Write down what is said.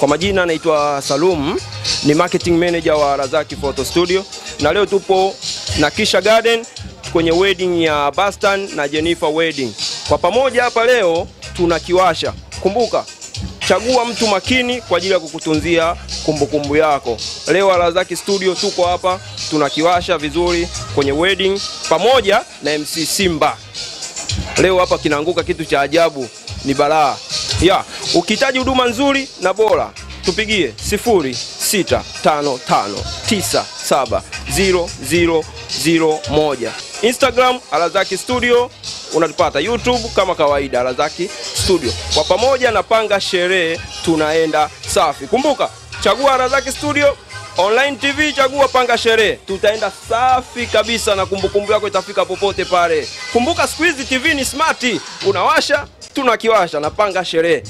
Kwa majina naitwa Salum, ni marketing manager wa Razaki Photo Studio, na leo tupo na Kisha Garden kwenye wedding ya Bastan na Jennifer wedding. Kwa pamoja hapa leo tunakiwasha. Kumbuka, chagua mtu makini kwa ajili ya kukutunzia kumbukumbu kumbu yako. Leo Razaki Studio tuko hapa tunakiwasha vizuri kwenye wedding pamoja na MC Simba. Leo hapa kinaanguka kitu cha ajabu, ni balaa ya. Ukihitaji huduma nzuri na bora, tupigie 0655970001. Instagram Alazaki Studio, unatupata YouTube kama kawaida Alazaki Studio. Kwa pamoja napanga sherehe, tunaenda safi. Kumbuka, chagua Alazaki Studio Online TV, chagua panga sherehe, tutaenda safi kabisa na kumbukumbu yako itafika popote pale. Kumbuka siku hizi TV ni smart, unawasha tunakiwasha na panga sherehe.